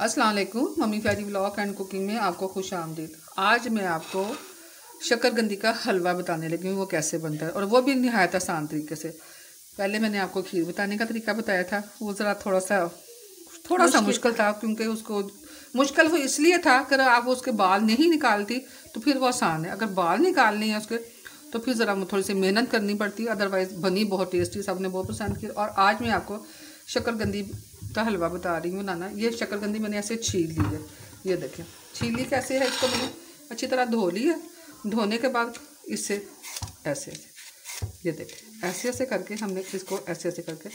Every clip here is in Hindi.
अस्सलाम वालेकुम मम्मी प्यारी ब्लॉग एंड कुकिंग में आपको खुश आमदीद। आज मैं आपको शक्करगंदी का हलवा बताने लगी हूँ वो कैसे बनता है और वो भी नहायत आसान तरीके से। पहले मैंने आपको खीर बताने का तरीका बताया था वो ज़रा थोड़ा सा थोड़ा सा मुश्किल था क्योंकि उसको मुश्किल वो इसलिए था अगर आप उसके बाल नहीं निकालती तो फिर वो आसान है। अगर बाल निकालने हैं उसके तो फिर ज़रा थोड़ी सी मेहनत करनी पड़ती है अदरवाइज़ बनी बहुत टेस्टी सबने बहुत पसंद की। और आज मैं आपको शक्करगंदी का हलवा बता रही हूँ नाना। ये शक्करगंदी मैंने ऐसे छील ली है। ये देखें। छील कैसे है इसको मैंने? अच्छी तरह धो ली है। धोने के बाद इससे ऐसे ऐसे ये देखें। ऐसे ऐसे करके हमने इसको ऐसे ऐसे करके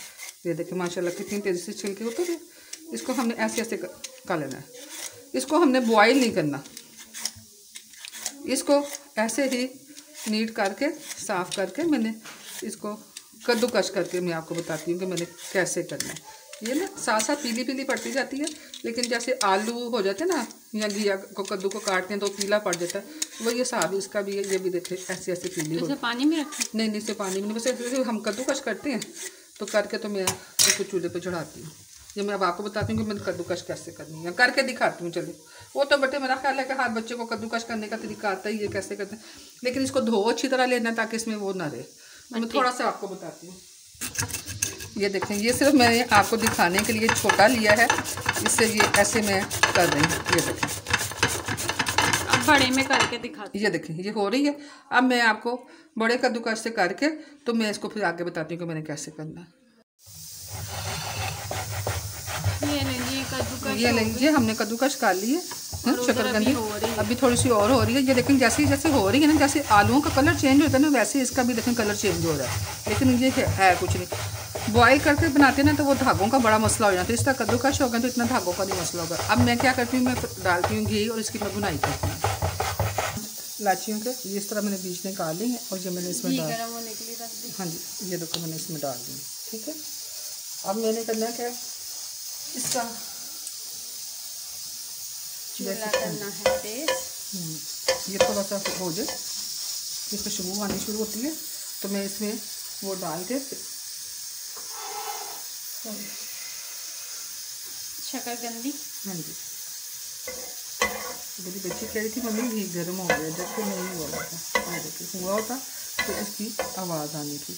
ये देखें, माशाल्लाह कितनी तेज़ी से छिलके उतर है इसको हमने ऐसे ऐसे कर लेना है। इसको हमने बॉयल नहीं करना। इसको ऐसे ही नीट करके, साफ़ करके मैंने इसको कद्दूकश करके मैं आपको बताती हूँ कि मैंने कैसे करना है। ये ना साथ साथ पीली पीली पड़ती जाती है लेकिन जैसे आलू हो जाते हैं ना या घिया को कद्दू को काटते हैं तो पीला पड़ जाता है वो ये साहब इसका भी है ये भी देखे ऐसे ऐसे पीली हो पानी में रखें? नहीं नहीं से पानी में नहीं बस ऐसे हम कद्दूकश करते हैं तो करके तो मैं इसको चूल्हे पर चढ़ाती हूँ। ये मैं अब आपको बताती हूँ कि मैं कद्दूकश कैसे करनी है। करके दिखाती हूँ चलिए। वो तो बटे मेरा ख्याल है कि हर बच्चे को कद्दूकश करने का तरीका आता ही है कैसे करते हैं। लेकिन इसको धो अच्छी तरह लेना ताकि इसमें वो ना रहे। मैं थोड़ा सा आपको बताती हूँ। ये देखें ये सिर्फ़ मैंने आपको दिखाने के लिए छोटा लिया है। इससे ये ऐसे मैं कर रही हूँ। ये देखें। अब बड़े में करके दिखा ये देखें ये हो रही है। अब मैं आपको बड़े कद्दूकश से करके तो मैं इसको फिर आगे बताती हूँ कि मैंने कैसे करना है। ये लीजिए कद्दूकश ये लीजिए हमने कद्दूकश कर ली है। शक्करकंदी अभी थोड़ी सी और हो रही है। ये देखें जैसे जैसे हो रही है ना जैसे आलूओं का कलर चेंज होता है ना वैसे इसका भी देखें कलर चेंज हो रहा है। लेकिन ये है कुछ नहीं। बॉयल करके बनाते हैं ना तो वो धागों का बड़ा मसला हो जाता है। इसका कद्दूकश होगा तो इतना धागों का नहीं मसला होगा। अब मैं क्या करती हूँ मैं डालती हूँ घी और इसकी मैं बुनाई करती हूँ। लाचियों के इस तरह मैंने बीज निकाल ली है और ये मैंने इसमें डाल हाँ जी ये देखो मैंने इसमें डाल दी। ठीक है? अब मैंने करना क्या इसका करना है हम्म, ये थोड़ा सा हो जाए। ये खुशबू आनी शुरू होती है तो मैं इसमें वो डाल के शक्करगंदी हाँ जी। मेरी बच्ची कह रही थी मम्मी घी गर्म हो गया जबकि नहीं हुआ था ये देखिए हुआ होता तो इसकी आवाज़ आनी थी।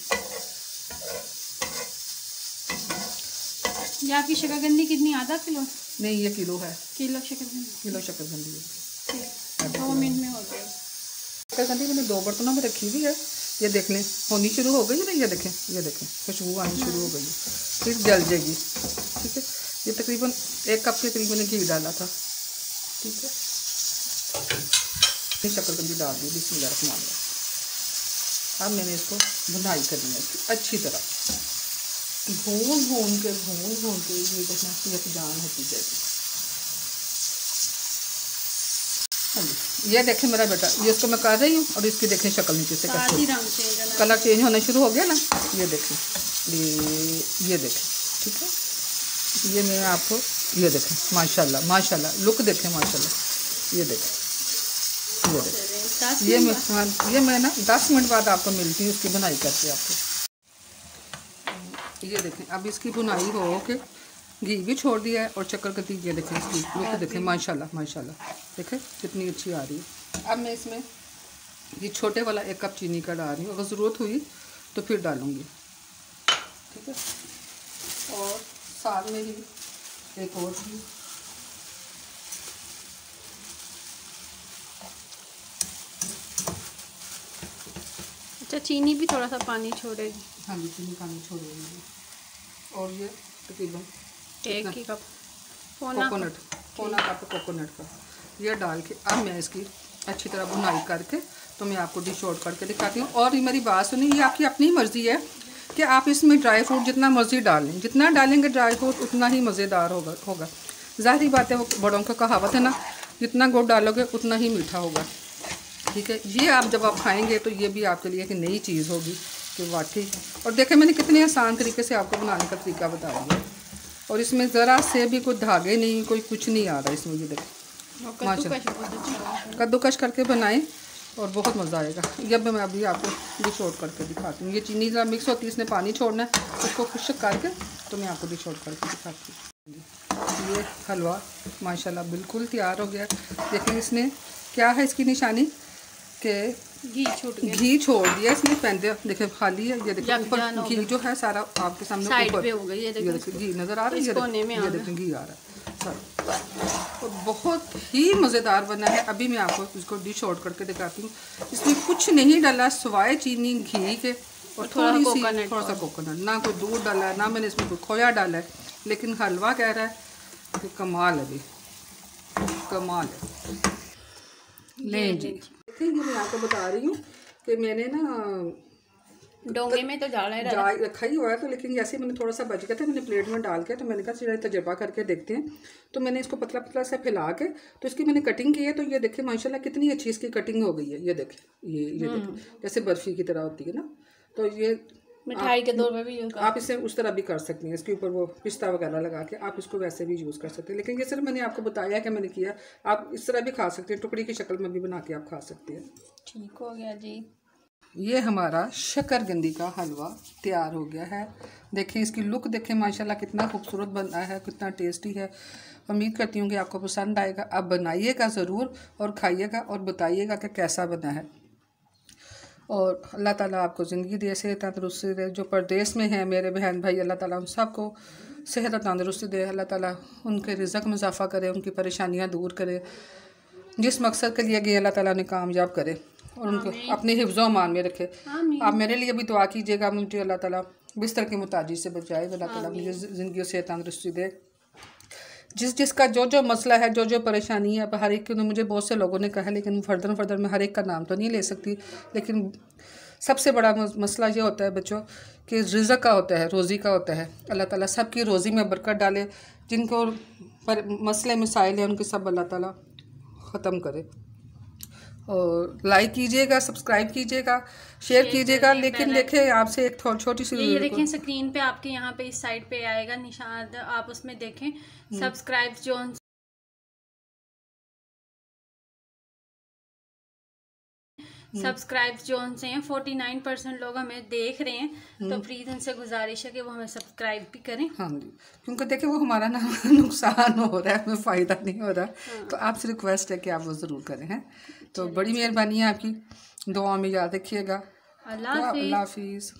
ये आपकी शक्करगंदी कितनी आधा किलो? नहीं ये किलो है। किलो शक्करगंदी किलो शक्करगंदी है। दो मिनट में हो गई शक्करगंदी मैंने दो बर्तनों में रखी हुई है। ये देख लें। होनी शुरू हो गई ना? ये देखें ये देखें। खुशबू आनी शुरू हो गई फिर जल जाएगी। ठीक है? ये तकरीबन एक कप के करीब मैंने घी डाला था। ठीक है? फिर शक्करकंदी डाल दी, बिस्मिल्लाह रहमान अब मैंने इसको बुनाई करनी है। अच्छी तरह। भून भून के भून भून के ये देखना, ये जान होती जाएगी हाँ जी ये देखें मेरा बेटा ये इसको मैं कर रही हूँ और इसकी देखें शक्ल नीचे से कैसे। कलर चेंज होना शुरू हो गया ना ये देखें। ये देखें ठीक है? ये मैं आपको ये देखें माशाल्लाह माशाल्लाह लुक देखें माशाल्लाह। ये देखें ये देखें। ये मैं ये मैं ना दस मिनट बाद आपको मिलती हूँ उसकी बनाई करके आपको। ये देखें अब इसकी बुनाई हो के घी भी छोड़ दिया है और चक्कर कती ये देखें इसकी। लुक देखें माशाल्लाह माशाल्लाह। देखें कितनी अच्छी आ रही है। अब मैं इसमें ये छोटे वाला एक कप चीनी का डाल रही हूँ। अगर ज़रूरत हुई तो फिर डालूँगी। ठीक है? और साथ में ही एक और अच्छा चीनी भी थोड़ा सा पानी छोड़ेगी हाँ जी चीनी पानी छोड़ेगी और ये तकरीबन एक ही कप कोकोनट पौना कप कोकोनट का। ये डाल के अब मैं इसकी अच्छी तरह बुनाई करके तो मैं आपको डिश आउट करके दिखाती हूँ। और ये मेरी बात सुनी ये आपकी अपनी मर्ज़ी है कि आप इसमें ड्राई फ्रूट जितना मर्ज़ी डालें जितना डालेंगे ड्राई फ्रूट उतना ही मज़ेदार होगा होगा। ज़ाहरी बात है वो बड़ों का कहावत है ना जितना गुड़ डालोगे उतना ही मीठा होगा। ठीक है? ये आप जब आप खाएँगे तो ये भी आपके लिए एक नई चीज़ होगी कि वाकई। और देखें मैंने कितने आसान तरीके से आपको बनाने का तरीका बता दिया और इसमें ज़रा से भी कोई धागे नहीं कोई कुछ नहीं आ रहा इसमें ये देखें माशा कद्दूकश करके बनाएँ और बहुत मज़ा आएगा। जब मैं अभी आपको डिश आउट करके दिखाती हूँ। ये चीनी ज़रा मिक्स होती है इसने पानी छोड़ना है। उसको खुश्क करके तो मैं आपको डिश आउट करके दिखाती हूँ। ये हलवा माशाल्लाह बिल्कुल तैयार हो गया देखिए इसने क्या है इसकी निशानी? कि घी छूट गया घी छोड़ दिया इसने पहनते देखिए खाली है ये देखिए ऊपर घी जो है सारा आपके सामने साइड पे हो गई ये देखो। घी नज़र आ रहा है ये रहा घी आ रहा है। और बहुत ही मज़ेदार बना है। अभी मैं आपको इसको डिश आउट करके दिखाती हूँ। इसमें कुछ नहीं डाला सिवाय चीनी घी के और थोड़ा सी थोड़ा सा कोकोनट ना कोई दूध डाला है ना मैंने इसमें कोई खोया डाला है लेकिन हलवा कह रहा है कि कमाल है भी कमाल है। लें जी। देखिए ये मैं आपको बता रही हूँ कि मैंने ना डोंगे में तो डाला है जा रखा ही हुआ है तो लेकिन जैसे मैंने थोड़ा सा बच गया था मैंने प्लेट में डाल के तो मैंने कहा चलिए तजर्बा करके देखते हैं। तो मैंने इसको पतला पतला सा फैला के तो इसकी मैंने कटिंग की है तो ये देखिए माशाल्लाह कितनी अच्छी इसकी कटिंग हो गई है ये देखिए ये ये देखें जैसे बर्फ़ी की तरह होती है ना। तो ये मिठाई के दौर में भी यूज़ आप इसे उस तरह भी कर सकती हैं इसके ऊपर वो पिस्ता वगैरह लगा के आप इसको वैसे भी यूज़ कर सकते हैं। लेकिन ये सिर्फ़ मैंने आपको बताया कि मैंने किया आप इस तरह भी खा सकते हैं टुकड़ी की शक्ल में भी बना के आप खा सकते हैं। ठीक हो गया जी। ये हमारा शक्करगंदी का हलवा तैयार हो गया है। देखें इसकी लुक देखें माशाल्लाह कितना खूबसूरत बना है कितना टेस्टी है। उम्मीद करती हूँ कि आपको पसंद आएगा। आप बनाइएगा ज़रूर और खाइएगा और बताइएगा कि कैसा बना है। और अल्लाह ताला आपको ज़िंदगी दे सेहत तंदरुस्ती दे जो परदेश में हैं मेरे बहन भाई अल्लाह ताला उन सबको सेहत तंदरुस्ती दे अल्लाह ताला उनके रिज़क में इजाफ़ा करे उनकी परेशानियाँ दूर करे जिस मकसद के लिए गए अल्लाह ताला ने कामयाब करे और उनको अपने हिफ्ज़ अमान में रखे। आप मेरे लिए भी दुआ कीजिएगा मुझे अल्लाह ताला बिस्तर की मुताजी से बचाए अल्लाह ताला मुझे ज़िंदगी सेहत तंदरुस्ती दे। जिस जिसका जो जो मसला है, जो जो परेशानी है अब हर एक ने मुझे बहुत से लोगों ने कहा लेकिन फर्दर फर्दर मैं हर एक का नाम तो नहीं ले सकती। लेकिन सबसे बड़ा मसला ये होता है बच्चों कि रिज़क का होता है, रोज़ी का होता है। अल्लाह ताला सबकी रोज़ी में बरकत डाले, जिनको पर मसले मिसाइल हैं, उनके सब अल्लाह ताला ख़त्म करे। और लाइक कीजिएगा सब्सक्राइब कीजिएगा शेयर कीजिएगा लेकिन देखे आपसे एक छोटी सी ये देखें स्क्रीन पे आपके यहाँ पे इस साइड पे आएगा निशान आप उसमें देखें सब्सक्राइब जोन सब्सक्राइब जो उनसे हैं फोर्टी नाइन परसेंट लोग हमें देख रहे हैं तो प्लीज़ उनसे गुजारिश है कि वो हमें सब्सक्राइब भी करें। हाँ जी क्योंकि देखिए वो हमारा ना नुकसान हो रहा है हमें फ़ायदा नहीं हो रहा। तो आपसे रिक्वेस्ट है कि आप वो ज़रूर करें हैं। तो बड़ी मेहरबानी है आपकी। दुआ में याद रखिएगा। अल्लाह हाफिज़।